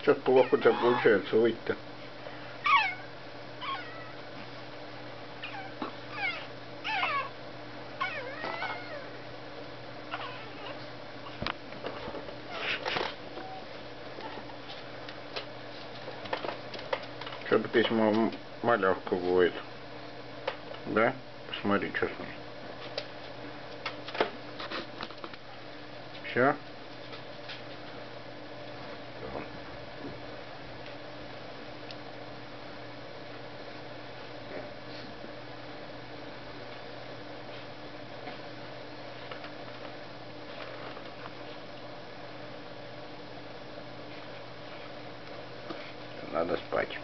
Сейчас плохо тебя получается выйти-то. Что-то письмо малявка будет. Да? Посмотри, что с ней. Все? надо спать.